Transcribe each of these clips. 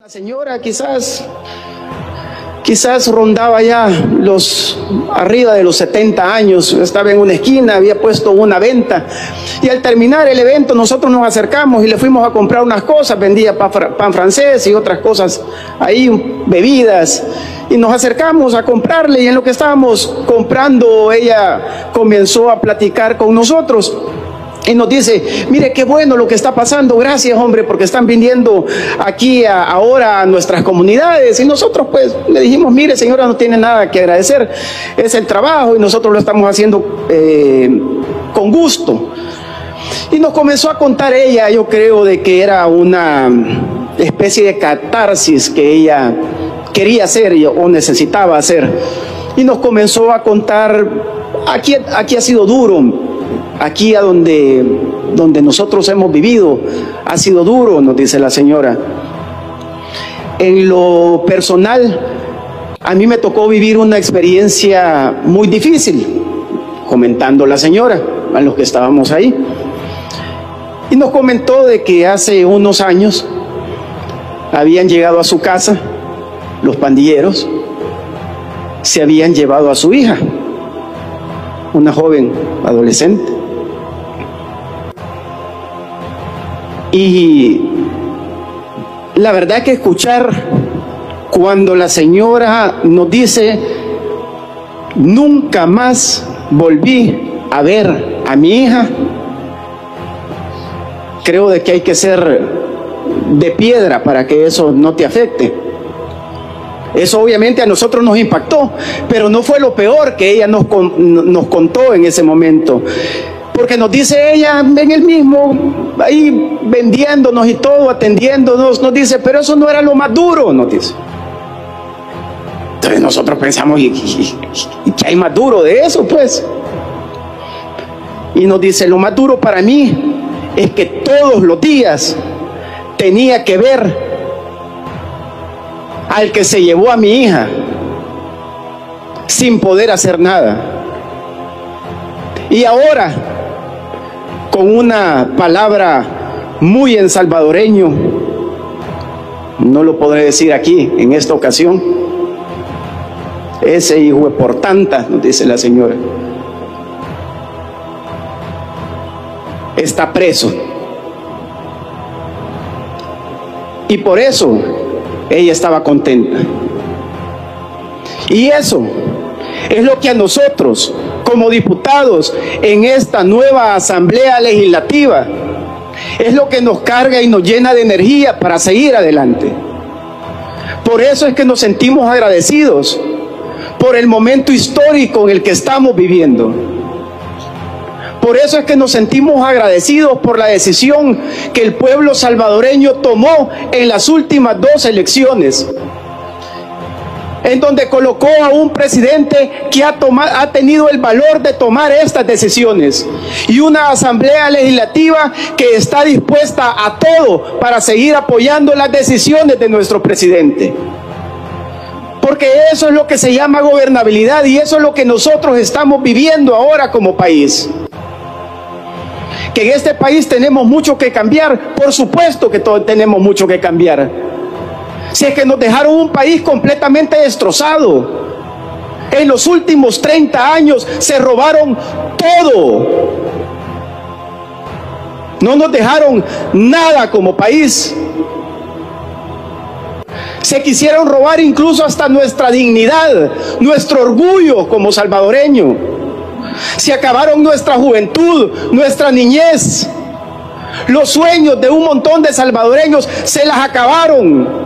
La señora quizás, quizás rondaba ya los arriba de los 70 años, estaba en una esquina, había puesto una venta y al terminar el evento nosotros nos acercamos y le fuimos a comprar unas cosas, vendía pan francés y otras cosas ahí, bebidas y nos acercamos a comprarle y en lo que estábamos comprando ella comenzó a platicar con nosotros. Y nos dice, mire qué bueno lo que está pasando, gracias hombre, porque están viniendo aquí ahora a nuestras comunidades. Y nosotros pues le dijimos, mire señora, no tiene nada que agradecer, es el trabajo y nosotros lo estamos haciendo eh, con gusto. Y nos comenzó a contar ella, yo creo, de que era una especie de catarsis que ella quería hacer o necesitaba hacer. Y nos comenzó a contar, aquí, aquí ha sido duro, aquí a donde, donde nosotros hemos vivido ha sido duro, nos dice la señora. En lo personal, a mí me tocó vivir una experiencia muy difícil, comentando la señora, a los que estábamos ahí. Y nos comentó de que hace unos años habían llegado a su casa los pandilleros, se habían llevado a su hija, una joven adolescente. Y la verdad que escuchar cuando la señora nos dice, nunca más volví a ver a mi hija, creo de que hay que ser de piedra para que eso no te afecte. Eso obviamente a nosotros nos impactó, pero no fue lo peor que ella nos, nos contó en ese momento. Porque nos dice ella en el mismo, ahí vendiéndonos y todo, atendiéndonos, nos dice, pero eso no era lo más duro, nos dice. Entonces nosotros pensamos, ¿y, qué hay más duro de eso, pues? Y nos dice, lo más duro para mí es que todos los días tenía que ver al que se llevó a mi hija sin poder hacer nada. Y ahora con una palabra muy en salvadoreño. No lo podré decir aquí en esta ocasión. Ese hijo es por tanta, nos dice la señora. Está preso. Y por eso ella estaba contenta. Y eso es lo que a nosotros como diputados en esta nueva asamblea legislativa. Es lo que nos carga y nos llena de energía para seguir adelante. Por eso es que nos sentimos agradecidos por el momento histórico en el que estamos viviendo. Por eso es que nos sentimos agradecidos por la decisión que el pueblo salvadoreño tomó en las últimas dos elecciones en donde colocó a un presidente que ha, ha tenido el valor de tomar estas decisiones y una asamblea legislativa que está dispuesta a todo para seguir apoyando las decisiones de nuestro presidente. Porque eso es lo que se llama gobernabilidad y eso es lo que nosotros estamos viviendo ahora como país. Que en este país tenemos mucho que cambiar, por supuesto que tenemos mucho que cambiar si es que nos dejaron un país completamente destrozado. En los últimos 30 años se robaron todo. No nos dejaron nada como país. Se quisieron robar incluso hasta nuestra dignidad, nuestro orgullo como salvadoreño. Se acabaron nuestra juventud, nuestra niñez. Los sueños de un montón de salvadoreños se las acabaron.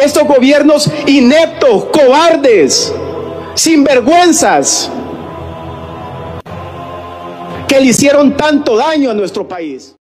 Estos gobiernos ineptos, cobardes, sinvergüenzas, que le hicieron tanto daño a nuestro país.